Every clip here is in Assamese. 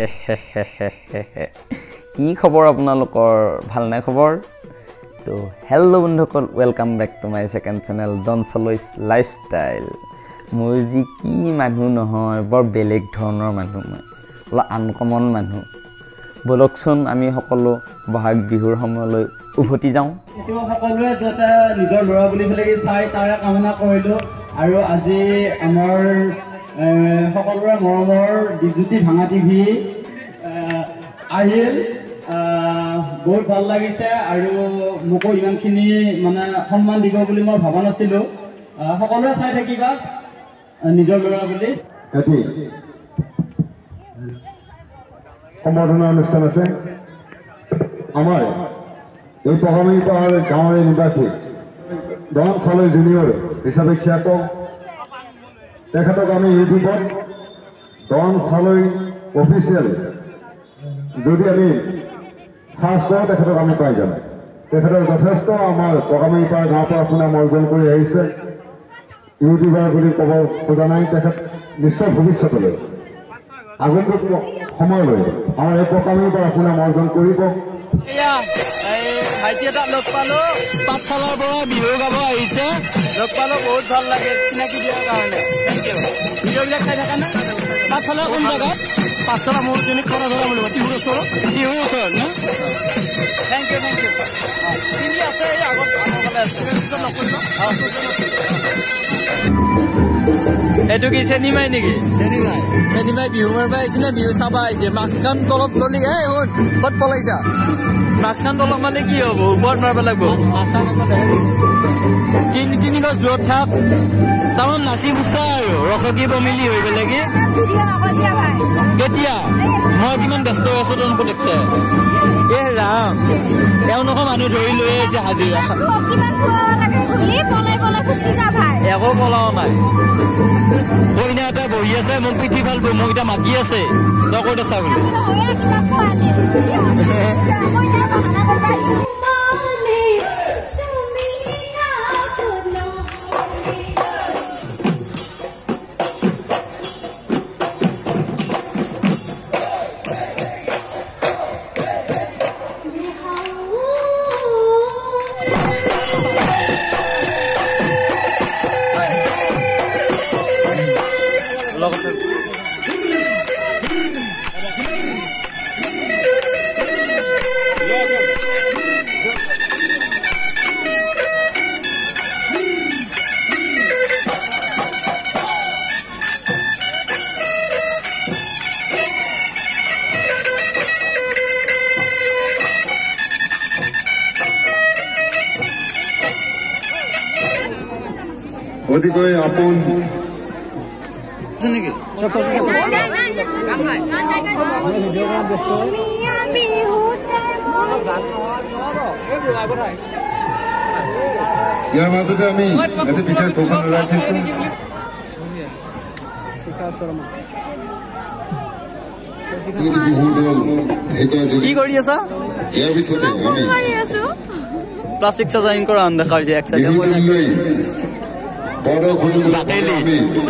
কি খবৰ আপোনালোকৰ? ভালনে খবৰ? তো হেল্ল' বন্ধুসকল welcome back to my second channel Don চলৈছ লাইফষ্টাইল মই যি কি মানুহ নহয় বৰ বেলেগ ধৰণৰ মানুহ মই অলপ আনকমন মানুহ। ব'লকচোন আমি সকলো বহাগ বিহুৰ সময়লৈ উভতি যাওঁ। সকলোৱে নিজৰ ল'ৰা বুলি চাই তাৰে কামনা কৰিলোঁ। আৰু আজি আমাৰ সকলোৰে মৰমৰ বিদ্যুতি ভাঙা টিভি আহিল। আহ, বহুত ভাল লাগিছে আৰু মোকো ইমানখিনি মানে সন্মান দিব বুলি মই ভবা নাছিলোঁ। সকলোৱে চাই থাকিবা নিজৰ ল'ৰা বুলি। সম্বৰ্ধনা অনুষ্ঠান আছে। আমাৰ এই পকামী পাহাৰ গাঁৱৰ নিবাসী দন চালৈ জুনিয়ৰ হিচাপে খ্যাত তেখেতক আমি ইউটিউবত দন চালৈ অফিচিয়েল যদি আমি চাৰ্চ কৰোঁ তেখেতক আমি পাই যাম। তেখেতৰ যথেষ্ট আমাৰ পকামী পাহাৰ গাঁৱৰ পৰা সুনাম অৰ্জন কৰি আহিছে। ইউটিউবাৰ বুলি ক'ব খোজা নাই তেখেত নিশ্চয় ভৱিষ্যতলৈ। আগন্তুক সময়লৈ আমাৰ এই পকামীৰ পৰা সুনাম অৰ্জন কৰিব। ভাইটি এটাক লগ পালো। পাঠশালাৰ পৰা বিহু গাব আহিছে। লগ পালো বহুত ভাল লাগে চিনাকি দিয়াৰ কাৰণে। থেংক ইউ ভিডিঅ'বিলাক চাই থাকা নে? পাঠশালা কোন জেগাত? পাঠশালা মোৰ যেনে খৰা ধৰা বুলি টিহুৰ ওচৰত। টিহুৰ ওচৰত ন? থেংক ইউ থেংক ইউ তিনি আছে এই আগত আমাৰ ফালে আছে পিছত লগ কৰিবা এইটো কি চেনিমাই নেকি চেনিমাই চেনিমাই বিহু মাৰিব আহিছে নে বিহু চাব আহিছে মাস্কখন তলত ললি এই শুন ক'ত পলাইছা মাস্কখন তলত মানে কি হ'ব ওপৰত মাৰিব লাগিব তিনি তিনি গছ দূৰত থাক তাৰমান নাচি ফুচা আৰু ৰচকী বমিলি হৈ পেলাই কি কেতিয়া মই কিমান ব্যস্ত হৈ আছো তোমালোকে দেখছে এ ৰাম তেওঁলোকৰ মানুহ ধৰি লৈ আহিছে হাজিৰা একো পলাও নাই বহি আছে মোক পিঠি ভাল মোক এতিয়া মাতি আছে। তই ক'ত আছা বুলি। লগতে অতিকৈ আপোন আছে নেকি ইয়াৰ মাজতে আমি এটি বিশেষ ঘোষণা ৰাখিছো এই বিহুৰ দল ঢেকীয়াজুলি কি কৰি আছা ইয়াৰ পিছতে আমি প্লাষ্টিক চাৰ্জাৰিং কৰা দেখা হৈছে এক চাইডে বাকেলি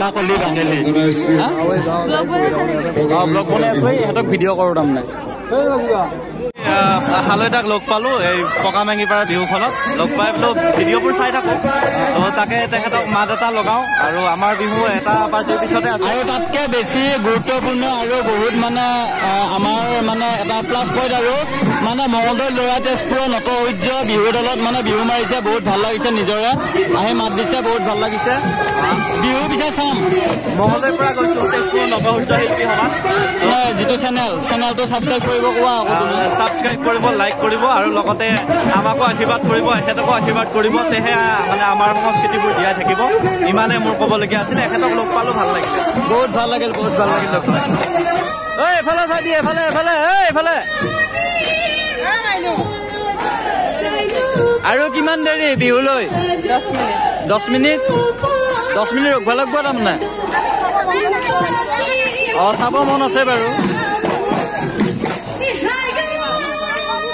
কাকলি বাকেলি জনাইছো হা? অ, ব্লগ বনাই আছো এই ইহঁতক ভিডিঅ' কৰোঁ তাৰমানে হালৈদাক লগ পালো এই পকামেঙিৰ পৰা বিহুখনত। লগ পাই বোলো ভিডিঅ'বোৰ চাই থাকো। ত' তাকে তেখেতক মাত এটা লগাওঁ আৰু আমাৰ বিহু এটা বাজিৰ পিছতে আছে। আৰু তাতকে বেছি গুৰুত্বপূৰ্ণ আৰু বহুত মানে আমাৰ মানে এটা প্লাছ পইণ্ট আৰু মানে মঙলদৈ ল'ৰা তেজপুৰৰ নটসূৰ্য বিহু দলত মানে বিহু মাৰিছে বহুত ভাল লাগিছে নিজৰে। আহি মাত দিছে বহুত ভাল লাগিছে। বিহু পিছে চাম। মহলদৈৰ পৰা গৈছো তেজপুৰ নৱসূৰ্য শিল্পী সভাত। যিটো চেনেল চেনেলটো ছাবস্ক্ৰাইব কৰিব কোৱা ছাবস্ক্ৰাইব কৰিব লাইক কৰিব আৰু লগতে আমাকো আশীৰ্বাদ কৰিব এখেতকো আশীৰ্বাদ কৰিব তেহে মানে আমাৰ সংস্কৃতিবোৰ জীয়াই থাকিব। ইমানে মোৰ ক'বলগীয়া আছিলে এখেতক লগ পালো ভাল লাগিলে। বহুত ভাল লাগিল বহুত ভাল লাগিল লগ পাই। ঐ এফালে চাই দিয়ে এফালে এফালে ঐ এফালে। আৰু কিমান দেৰি বিহুলৈ? দহ মিনিট। দহ মিনিট? ৰখিব লাগিব তাৰমানে? অঁ চাব মন আছে বাৰু।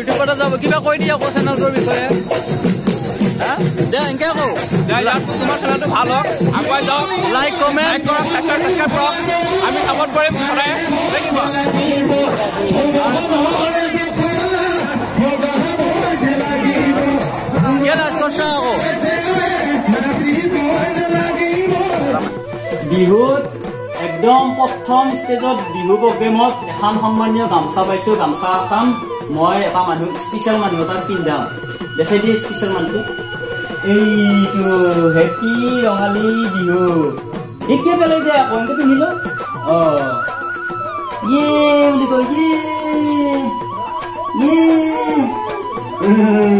ইউটিউবতে যাব কিবা কৈ দিয়া আকৌ চেনেলটোৰ বিষয়ে। হা? দে এনেকে কওঁ তোমাৰ চেনেলটো ভাল হওক আগুৱাই যাওক। লাইক কমেণ্ট কৰক ছাবস্ক্ৰাইব ছাবস্ক্ৰাইব কৰক। আমি ছাপৰ্ট কৰিম সদায়। দেখিব। কিয় লাজ কৰছা আকৌ। বিহুত একদম প্ৰথম ষ্টেজত বিহু প্ৰগ্ৰেমত এখন সন্মানীয় গামোচা পাইছোঁ গামোচা এখন মই এটা মানুহ স্পেচিয়েল মানুহ এটাক পিন্ধাম। দেখাই দিয়ে স্পেচিয়েল মানুহটো। এইটো হেপী ৰঙালী বিহু। এতিয়া পেলাই দে আকৌ এনেকৈ পিন্ধিলো। অঁ। ইয়ে বুলি কয় ইয়ে। ইয়ে।